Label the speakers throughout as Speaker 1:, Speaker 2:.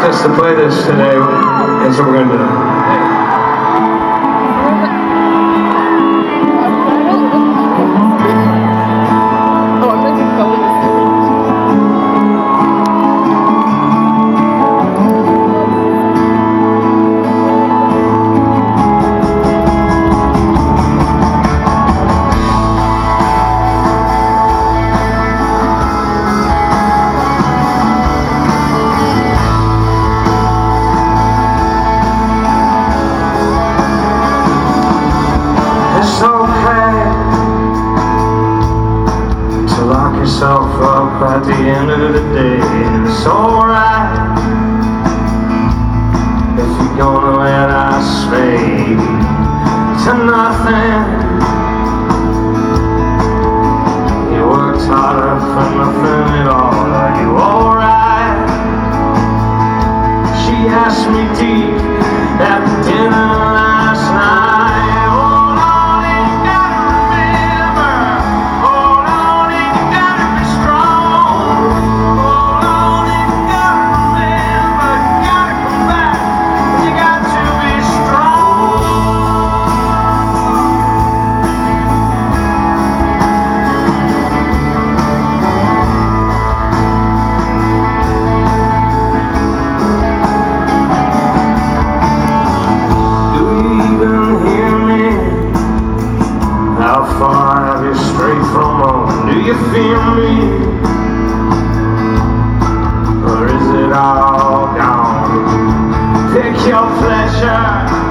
Speaker 1: asked us to play this today, and so we're going to do it. yourself up at the end of the day. It's alright if you're gonna let us fade to nothing. you feel me? Or is it all gone? Take your pleasure.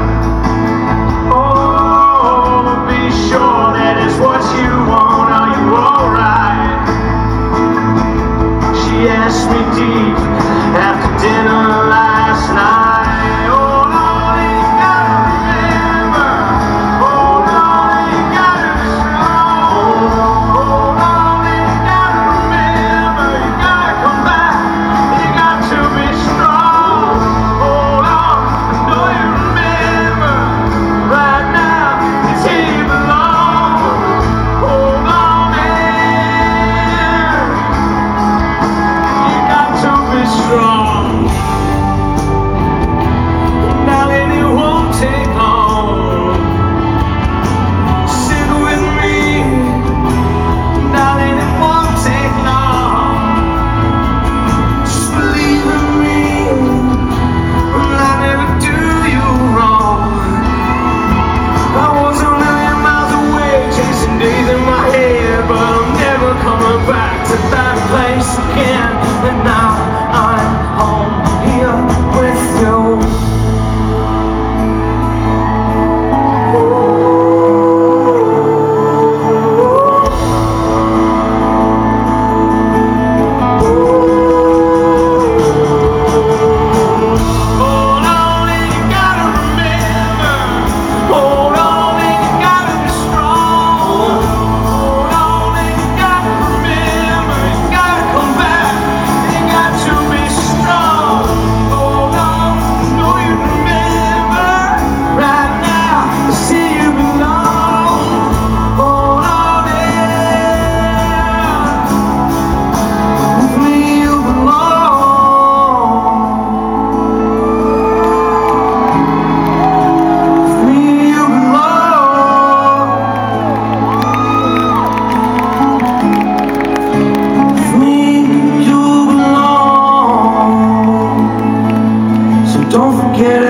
Speaker 1: Don't forget